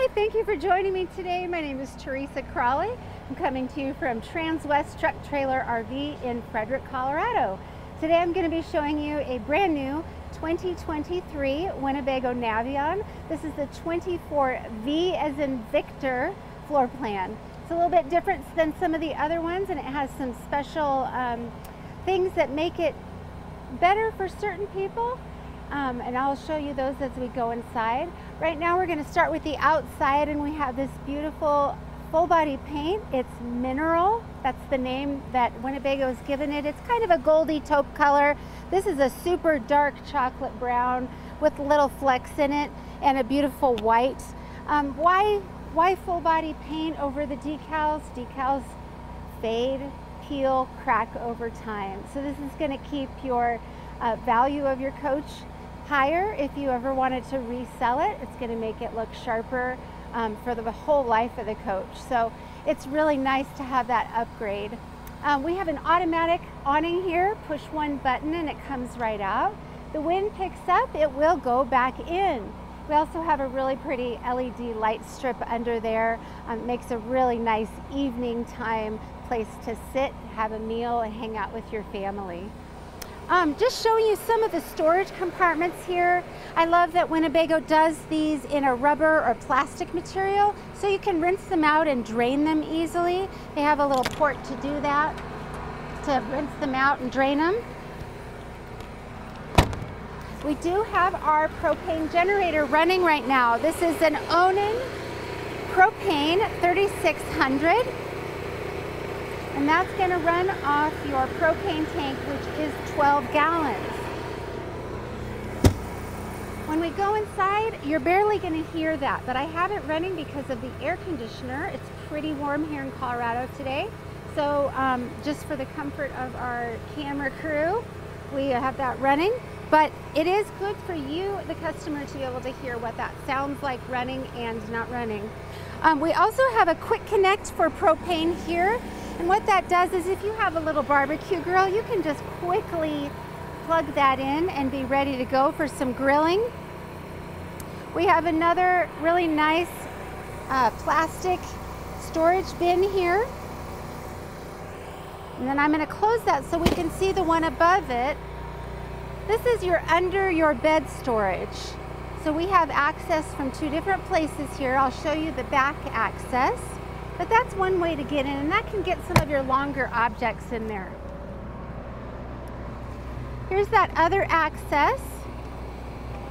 Hi, thank you for joining me today. My name is Teresa Cralley. I'm coming to you from Transwest Truck Trailer RV in Frederick, Colorado. Today I'm going to be showing you a brand new 2023 Winnebago Navion. This is the 24V as in Victor floor plan. It's a little bit different than some of the other ones and it has some special um, things that make it better for certain people um, and I'll show you those as we go inside. Right now we're going to start with the outside and we have this beautiful full body paint. It's mineral. That's the name that Winnebago has given it. It's kind of a goldy taupe color. This is a super dark chocolate brown with little flecks in it and a beautiful white. Um, why, why full body paint over the decals? Decals fade, peel, crack over time. So this is going to keep your uh, value of your coach higher if you ever wanted to resell it. It's going to make it look sharper um, for the whole life of the coach. So it's really nice to have that upgrade. Um, we have an automatic awning here. Push one button and it comes right out. The wind picks up, it will go back in. We also have a really pretty LED light strip under there. Um, makes a really nice evening time place to sit, have a meal, and hang out with your family. Um, just showing you some of the storage compartments here. I love that Winnebago does these in a rubber or plastic material so you can rinse them out and drain them easily. They have a little port to do that, to rinse them out and drain them. We do have our propane generator running right now. This is an Onan propane 3600 and that's going to run off your propane tank, which is 12 gallons. When we go inside, you're barely going to hear that, but I have it running because of the air conditioner. It's pretty warm here in Colorado today. So um, just for the comfort of our camera crew, we have that running. But it is good for you, the customer, to be able to hear what that sounds like running and not running. Um, we also have a quick connect for propane here. And what that does is if you have a little barbecue grill, you can just quickly plug that in and be ready to go for some grilling. We have another really nice uh, plastic storage bin here. And then I'm going to close that so we can see the one above it. This is your under your bed storage. So we have access from two different places here. I'll show you the back access. But that's one way to get in, and that can get some of your longer objects in there. Here's that other access.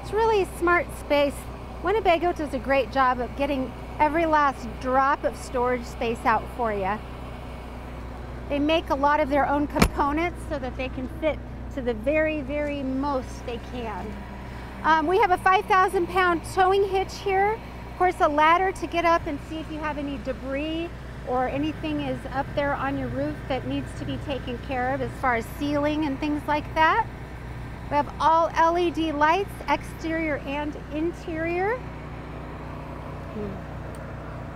It's really smart space. Winnebago does a great job of getting every last drop of storage space out for you. They make a lot of their own components so that they can fit to the very, very most they can. Um, we have a 5,000 pound towing hitch here course, a ladder to get up and see if you have any debris or anything is up there on your roof that needs to be taken care of as far as sealing and things like that. We have all LED lights, exterior and interior.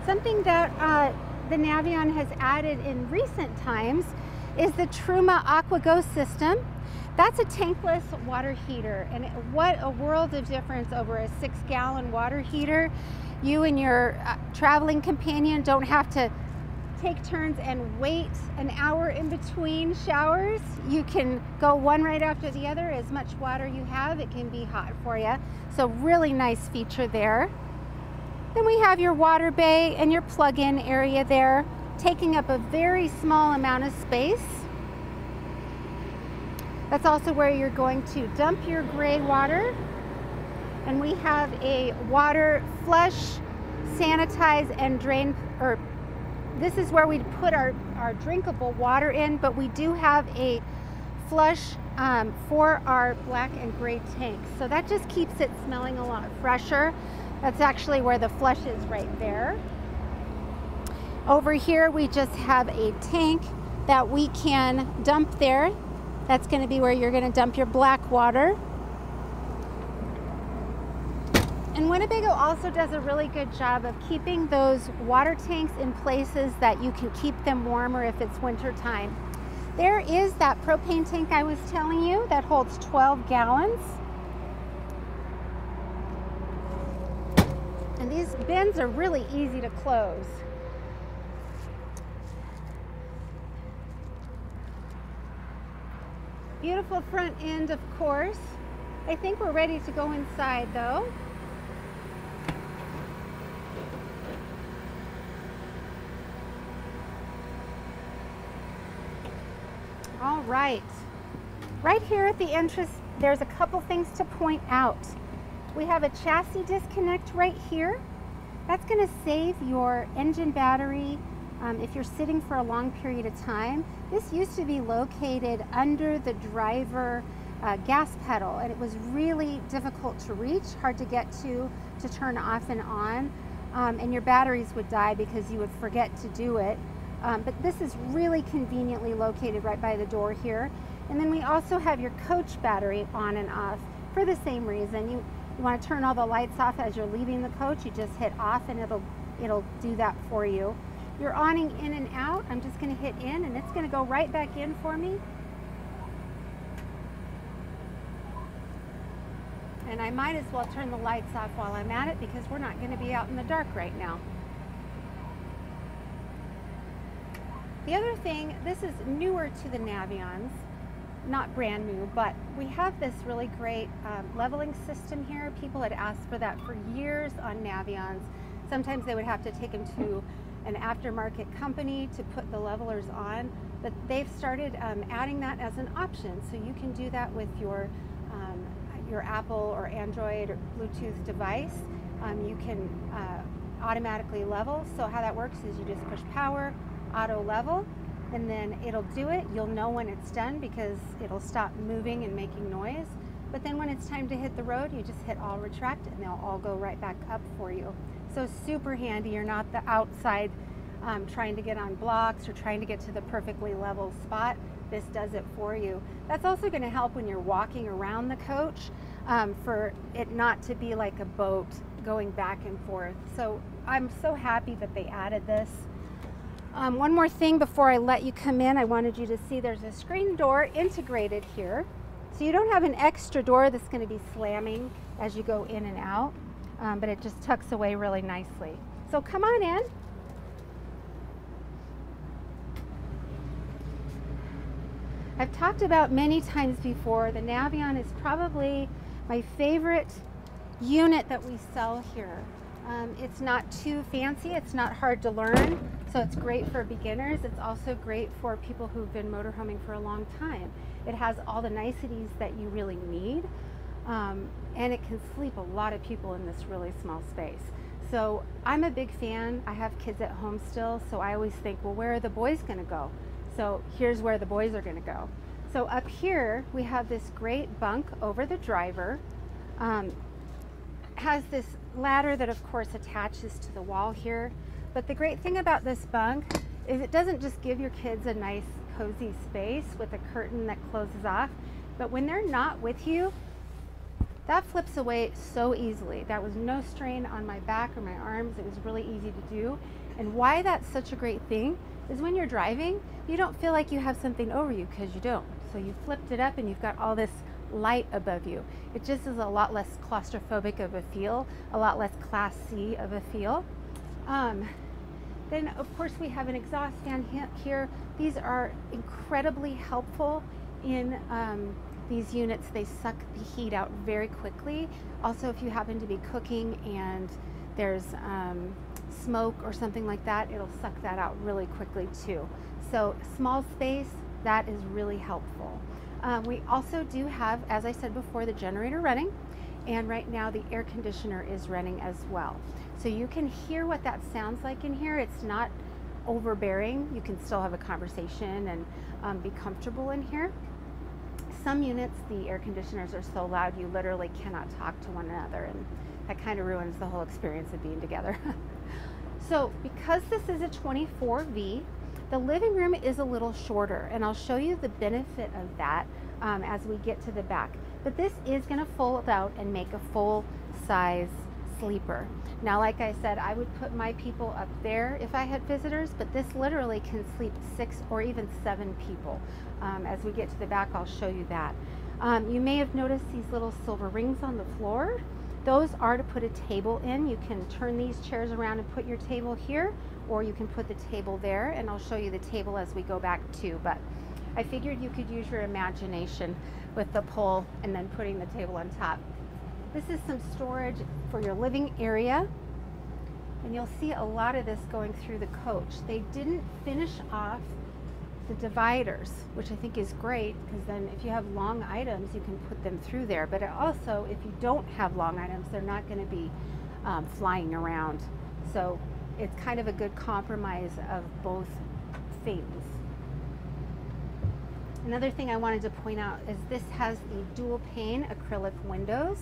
Something that uh, the Navion has added in recent times is the Truma AquaGo system. That's a tankless water heater and what a world of difference over a six gallon water heater you and your uh, traveling companion don't have to take turns and wait an hour in between showers. You can go one right after the other. As much water you have, it can be hot for you. So really nice feature there. Then we have your water bay and your plug-in area there, taking up a very small amount of space. That's also where you're going to dump your gray water and we have a water flush, sanitize, and drain, or this is where we put our, our drinkable water in, but we do have a flush um, for our black and gray tanks. So that just keeps it smelling a lot fresher. That's actually where the flush is right there. Over here, we just have a tank that we can dump there. That's gonna be where you're gonna dump your black water. And Winnebago also does a really good job of keeping those water tanks in places that you can keep them warmer if it's winter time. There is that propane tank I was telling you that holds 12 gallons. And these bins are really easy to close. Beautiful front end, of course. I think we're ready to go inside though. All right. Right here at the entrance, there's a couple things to point out. We have a chassis disconnect right here. That's gonna save your engine battery um, if you're sitting for a long period of time. This used to be located under the driver uh, gas pedal and it was really difficult to reach, hard to get to, to turn off and on. Um, and your batteries would die because you would forget to do it. Um, but this is really conveniently located right by the door here. And then we also have your coach battery on and off for the same reason. You, you want to turn all the lights off as you're leaving the coach, you just hit off and it'll, it'll do that for you. Your awning in and out, I'm just going to hit in and it's going to go right back in for me. And I might as well turn the lights off while I'm at it because we're not going to be out in the dark right now. The other thing, this is newer to the Navions, not brand new, but we have this really great um, leveling system here. People had asked for that for years on Navions. Sometimes they would have to take them to an aftermarket company to put the levelers on, but they've started um, adding that as an option. So you can do that with your, um, your Apple or Android or Bluetooth device. Um, you can uh, automatically level. So how that works is you just push power, auto level and then it'll do it. You'll know when it's done because it'll stop moving and making noise. But then when it's time to hit the road, you just hit all retract and they'll all go right back up for you. So super handy. You're not the outside um, trying to get on blocks or trying to get to the perfectly level spot. This does it for you. That's also going to help when you're walking around the coach um, for it not to be like a boat going back and forth. So I'm so happy that they added this. Um, one more thing before I let you come in, I wanted you to see there's a screen door integrated here. So you don't have an extra door that's going to be slamming as you go in and out, um, but it just tucks away really nicely. So come on in. I've talked about many times before, the Navion is probably my favorite unit that we sell here. Um, it's not too fancy, it's not hard to learn, so it's great for beginners. It's also great for people who've been motorhoming for a long time. It has all the niceties that you really need, um, and it can sleep a lot of people in this really small space. So I'm a big fan. I have kids at home still, so I always think, well, where are the boys gonna go? So here's where the boys are gonna go. So up here, we have this great bunk over the driver. Um, has this ladder that of course attaches to the wall here. But the great thing about this bunk is it doesn't just give your kids a nice cozy space with a curtain that closes off, but when they're not with you, that flips away so easily. That was no strain on my back or my arms. It was really easy to do. And why that's such a great thing is when you're driving, you don't feel like you have something over you because you don't. So you flipped it up and you've got all this light above you. It just is a lot less claustrophobic of a feel, a lot less class C of a feel. Um, then of course we have an exhaust fan here. These are incredibly helpful in um, these units. They suck the heat out very quickly. Also if you happen to be cooking and there's um, smoke or something like that, it'll suck that out really quickly too. So small space, that is really helpful. Um, we also do have, as I said before, the generator running, and right now the air conditioner is running as well. So you can hear what that sounds like in here. It's not overbearing. You can still have a conversation and um, be comfortable in here. Some units, the air conditioners are so loud you literally cannot talk to one another, and that kind of ruins the whole experience of being together. so because this is a 24V, the living room is a little shorter and I'll show you the benefit of that um, as we get to the back. But this is gonna fold out and make a full size sleeper. Now, like I said, I would put my people up there if I had visitors, but this literally can sleep six or even seven people. Um, as we get to the back, I'll show you that. Um, you may have noticed these little silver rings on the floor. Those are to put a table in. You can turn these chairs around and put your table here, or you can put the table there, and I'll show you the table as we go back too. But I figured you could use your imagination with the pole and then putting the table on top. This is some storage for your living area. And you'll see a lot of this going through the coach. They didn't finish off the dividers, which I think is great because then if you have long items, you can put them through there. But also, if you don't have long items, they're not going to be um, flying around. So it's kind of a good compromise of both things. Another thing I wanted to point out is this has the dual pane acrylic windows.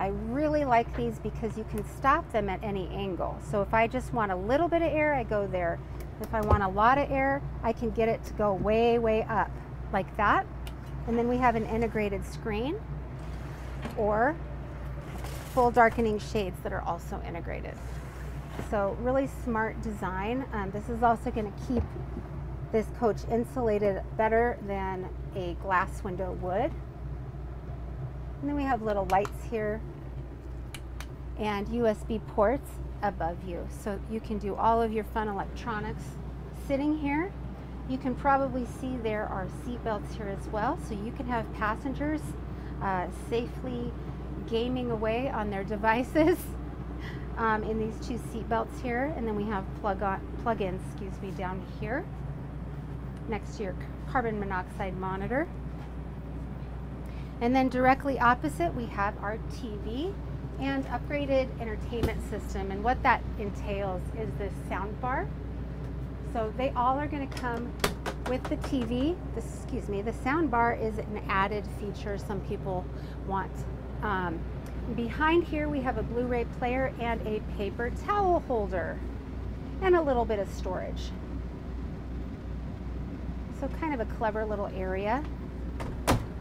I really like these because you can stop them at any angle. So if I just want a little bit of air, I go there. If I want a lot of air, I can get it to go way, way up like that. And then we have an integrated screen or full darkening shades that are also integrated. So really smart design. Um, this is also going to keep this coach insulated better than a glass window would. And then we have little lights here and USB ports above you. So you can do all of your fun electronics sitting here. You can probably see there are seat belts here as well. So you can have passengers uh, safely gaming away on their devices um, in these two seat belts here. And then we have plug on, plug-ins, excuse me, down here next to your carbon monoxide monitor. And then directly opposite, we have our TV and upgraded entertainment system. And what that entails is this sound bar. So they all are going to come with the TV. This, excuse me, the sound bar is an added feature some people want. Um, behind here we have a Blu-ray player and a paper towel holder and a little bit of storage. So kind of a clever little area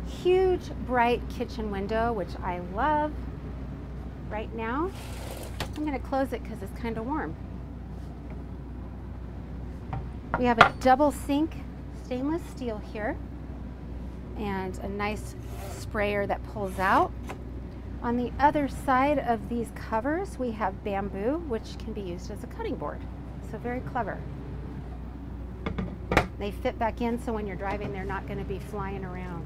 huge bright kitchen window, which I love right now. I'm going to close it because it's kind of warm. We have a double sink stainless steel here and a nice sprayer that pulls out. On the other side of these covers, we have bamboo, which can be used as a cutting board. So very clever. They fit back in so when you're driving, they're not going to be flying around.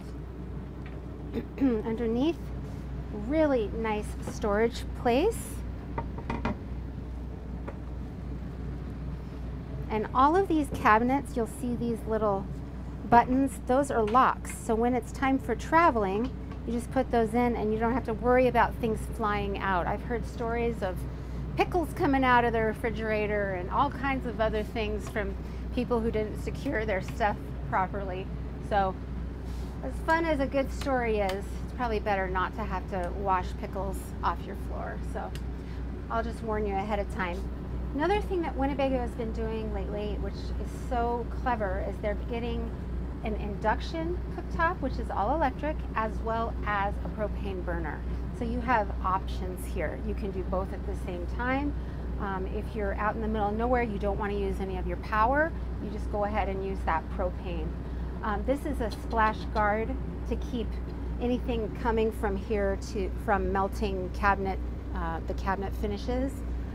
underneath. Really nice storage place. And all of these cabinets, you'll see these little buttons, those are locks. So when it's time for traveling, you just put those in and you don't have to worry about things flying out. I've heard stories of pickles coming out of the refrigerator and all kinds of other things from people who didn't secure their stuff properly. So as fun as a good story is, it's probably better not to have to wash pickles off your floor. So I'll just warn you ahead of time. Another thing that Winnebago has been doing lately, which is so clever, is they're getting an induction cooktop, which is all electric, as well as a propane burner. So you have options here. You can do both at the same time. Um, if you're out in the middle of nowhere, you don't want to use any of your power, you just go ahead and use that propane. Um, this is a splash guard to keep anything coming from here to from melting cabinet, uh, the cabinet finishes.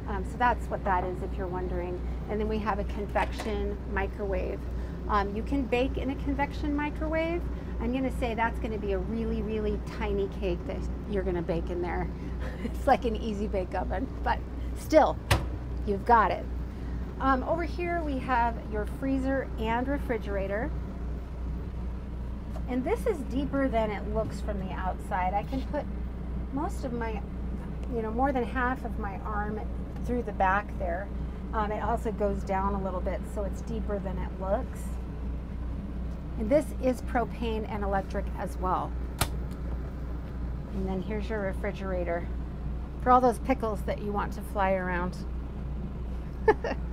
Um, so that's what that is if you're wondering. And then we have a convection microwave. Um, you can bake in a convection microwave. I'm gonna say that's gonna be a really, really tiny cake that you're gonna bake in there. it's like an easy bake oven, but still, you've got it. Um, over here we have your freezer and refrigerator. And this is deeper than it looks from the outside. I can put most of my, you know, more than half of my arm through the back there. Um, it also goes down a little bit, so it's deeper than it looks. And this is propane and electric as well. And then here's your refrigerator for all those pickles that you want to fly around.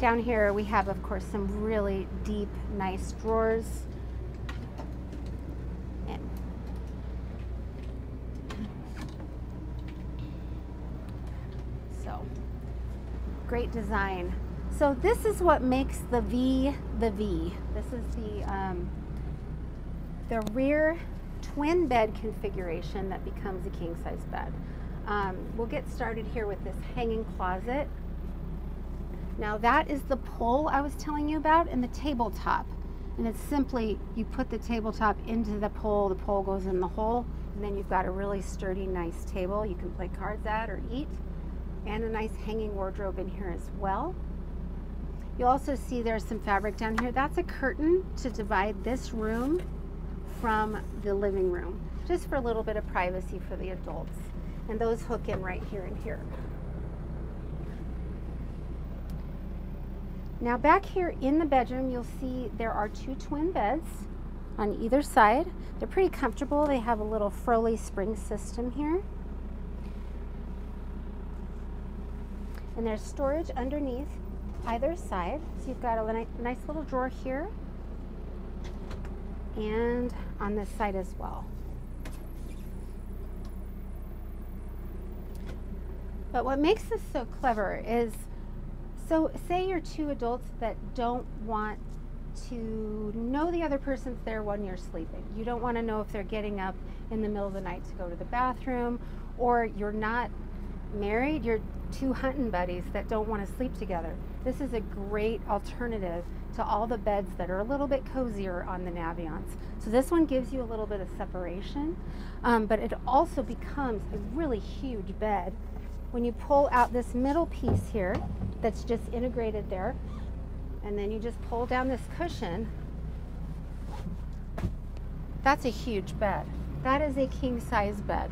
Down here we have, of course, some really deep, nice drawers. So, great design. So this is what makes the V the V. This is the, um, the rear twin bed configuration that becomes a king size bed. Um, we'll get started here with this hanging closet. Now that is the pole I was telling you about and the tabletop. And it's simply, you put the tabletop into the pole, the pole goes in the hole, and then you've got a really sturdy, nice table you can play cards at or eat, and a nice hanging wardrobe in here as well. You'll also see there's some fabric down here. That's a curtain to divide this room from the living room, just for a little bit of privacy for the adults. And those hook in right here and here. Now back here in the bedroom, you'll see there are two twin beds on either side. They're pretty comfortable. They have a little Froli spring system here. And there's storage underneath either side. So you've got a nice little drawer here and on this side as well. But what makes this so clever is so, say you're two adults that don't want to know the other person's there when you're sleeping. You don't want to know if they're getting up in the middle of the night to go to the bathroom, or you're not married, you're two hunting buddies that don't want to sleep together. This is a great alternative to all the beds that are a little bit cozier on the Navions. So this one gives you a little bit of separation, um, but it also becomes a really huge bed when you pull out this middle piece here that's just integrated there and then you just pull down this cushion that's a huge bed that is a king size bed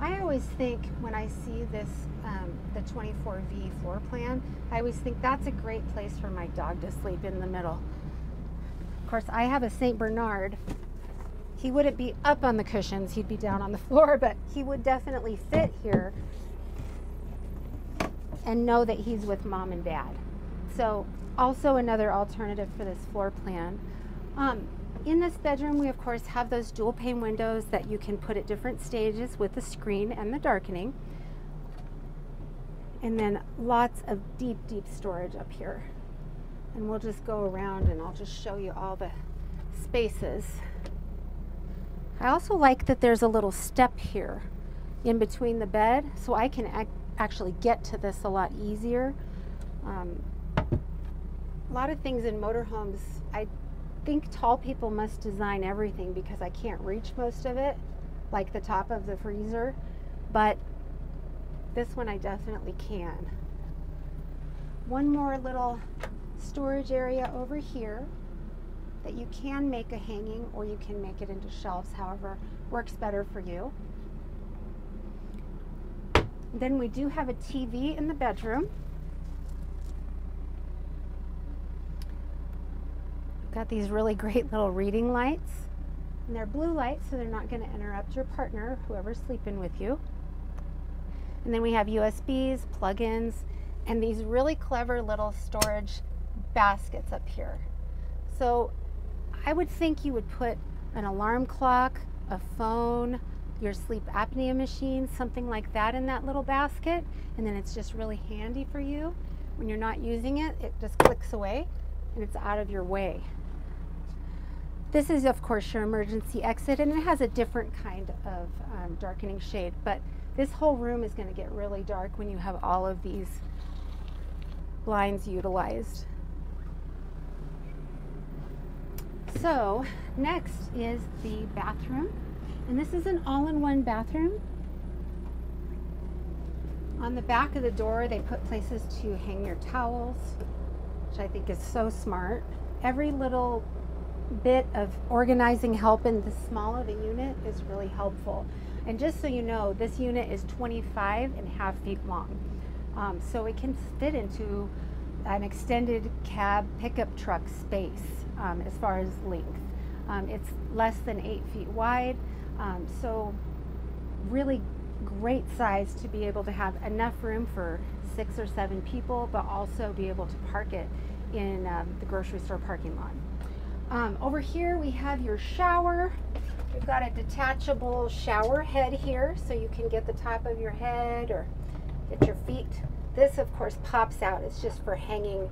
I always think when I see this um, the 24V floor plan I always think that's a great place for my dog to sleep in the middle of course I have a St. Bernard he wouldn't be up on the cushions, he'd be down on the floor, but he would definitely fit here and know that he's with mom and dad. So also another alternative for this floor plan. Um, in this bedroom, we of course have those dual pane windows that you can put at different stages with the screen and the darkening. And then lots of deep, deep storage up here. And we'll just go around and I'll just show you all the spaces. I also like that there's a little step here in between the bed so I can ac actually get to this a lot easier. Um, a lot of things in motorhomes, I think tall people must design everything because I can't reach most of it, like the top of the freezer, but this one I definitely can. One more little storage area over here that you can make a hanging or you can make it into shelves, however works better for you. Then we do have a TV in the bedroom. Got these really great little reading lights. And they're blue lights, so they're not going to interrupt your partner, whoever's sleeping with you. And then we have USBs, plug-ins, and these really clever little storage baskets up here. So I would think you would put an alarm clock, a phone, your sleep apnea machine, something like that in that little basket, and then it's just really handy for you. When you're not using it, it just clicks away and it's out of your way. This is, of course, your emergency exit, and it has a different kind of um, darkening shade, but this whole room is going to get really dark when you have all of these blinds utilized. So next is the bathroom. And this is an all-in-one bathroom. On the back of the door, they put places to hang your towels, which I think is so smart. Every little bit of organizing help in the small of a unit is really helpful. And just so you know, this unit is 25 and a half feet long. Um, so it can fit into an extended cab pickup truck space um, as far as length. Um, it's less than eight feet wide, um, so really great size to be able to have enough room for six or seven people, but also be able to park it in um, the grocery store parking lot. Um, over here we have your shower. We've got a detachable shower head here, so you can get the top of your head or get your feet. This, of course, pops out. It's just for hanging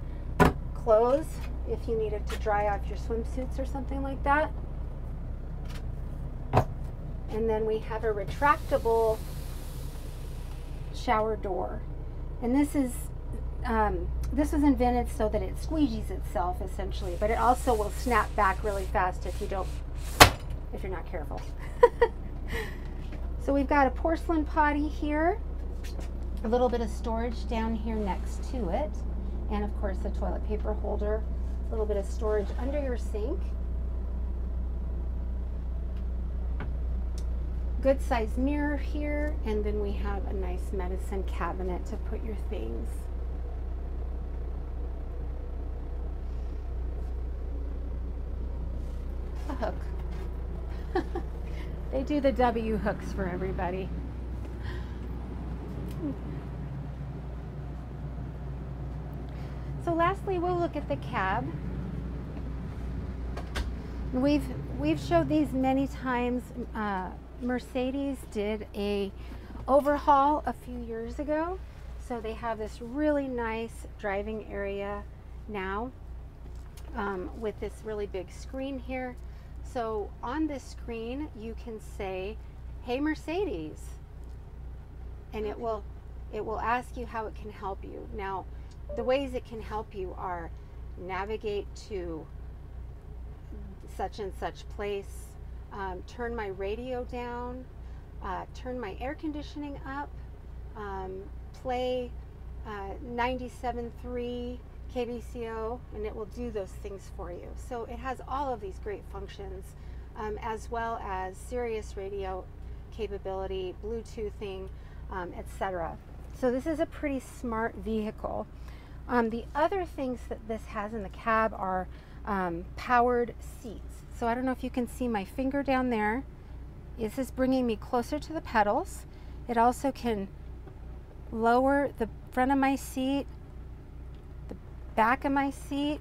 clothes if you needed to dry off your swimsuits or something like that. And then we have a retractable shower door. And this is um, this was invented so that it squeegees itself essentially, but it also will snap back really fast if you don't, if you're not careful. so we've got a porcelain potty here, a little bit of storage down here next to it, and of course the toilet paper holder, a little bit of storage under your sink. Good sized mirror here, and then we have a nice medicine cabinet to put your things. A hook. they do the W hooks for everybody. So lastly, we'll look at the cab. We've we've showed these many times. Uh, Mercedes did a overhaul a few years ago, so they have this really nice driving area now um, with this really big screen here. So on this screen, you can say, "Hey Mercedes," and it will it will ask you how it can help you. Now, the ways it can help you are navigate to such and such place, um, turn my radio down, uh, turn my air conditioning up, um, play uh, 97.3 KBCO, and it will do those things for you. So it has all of these great functions, um, as well as Sirius radio capability, Bluetoothing, um, etc. So this is a pretty smart vehicle. Um, the other things that this has in the cab are um, powered seats. So I don't know if you can see my finger down there. This is bringing me closer to the pedals. It also can lower the front of my seat, the back of my seat,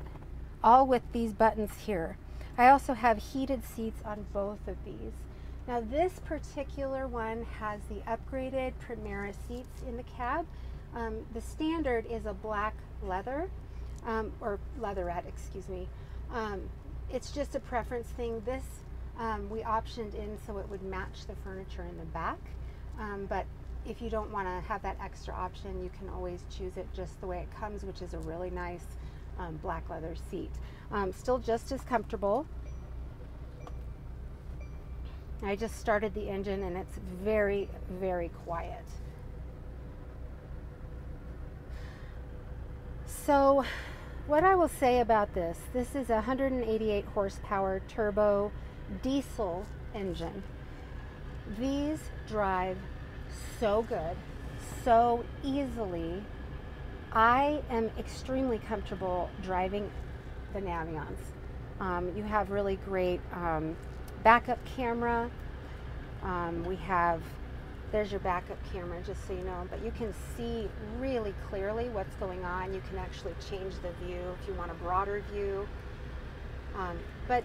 all with these buttons here. I also have heated seats on both of these. Now this particular one has the upgraded Primera seats in the cab. Um, the standard is a black leather, um, or leatherette, excuse me. Um, it's just a preference thing. This um, we optioned in so it would match the furniture in the back. Um, but if you don't want to have that extra option, you can always choose it just the way it comes, which is a really nice black leather seat. Still just as comfortable. I just started the engine and it's very, very quiet. So what I will say about this, this is a 188 horsepower turbo diesel engine. These drive so good, so easily. I am extremely comfortable driving the Navions. Um, you have really great um, backup camera. Um, we have there's your backup camera, just so you know. But you can see really clearly what's going on. You can actually change the view if you want a broader view. Um, but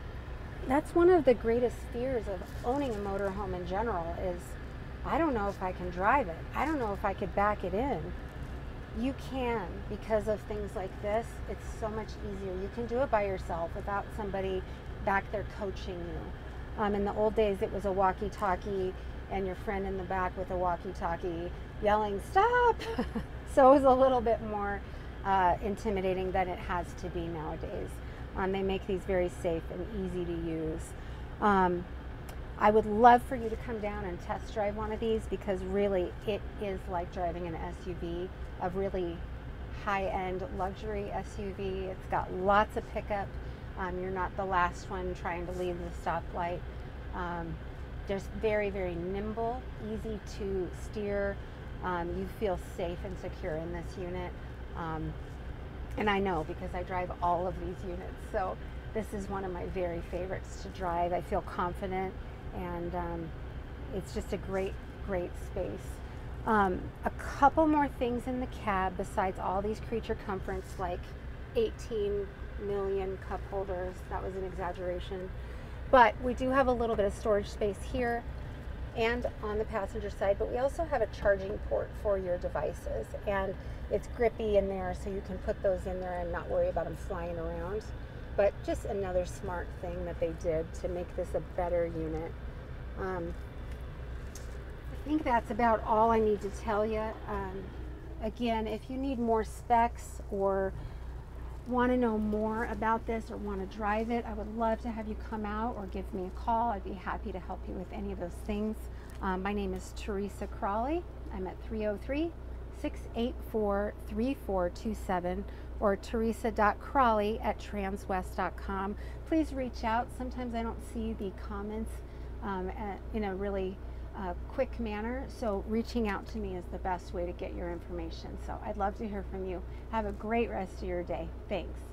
that's one of the greatest fears of owning a motorhome in general is I don't know if I can drive it. I don't know if I could back it in. You can because of things like this. It's so much easier. You can do it by yourself without somebody back there coaching you. Um, in the old days, it was a walkie-talkie and your friend in the back with a walkie-talkie yelling, stop! so it was a little bit more uh, intimidating than it has to be nowadays. Um, they make these very safe and easy to use. Um, I would love for you to come down and test drive one of these because really it is like driving an SUV, a really high-end luxury SUV. It's got lots of pickup. Um, you're not the last one trying to leave the stoplight. Um, just very, very nimble, easy to steer. Um, you feel safe and secure in this unit. Um, and I know because I drive all of these units. So this is one of my very favorites to drive. I feel confident and um, it's just a great, great space. Um, a couple more things in the cab besides all these creature comforts like 18 million cup holders. That was an exaggeration. But we do have a little bit of storage space here and on the passenger side, but we also have a charging port for your devices. And it's grippy in there, so you can put those in there and not worry about them flying around. But just another smart thing that they did to make this a better unit. Um, think that's about all I need to tell you. Um, again, if you need more specs or want to know more about this or want to drive it, I would love to have you come out or give me a call. I'd be happy to help you with any of those things. Um, my name is Teresa Cralley. I'm at 303 684 3427 or teresa.cralley at transwest.com. Please reach out. Sometimes I don't see the comments um, at, in a really uh, quick manner, so reaching out to me is the best way to get your information. So I'd love to hear from you. Have a great rest of your day. Thanks.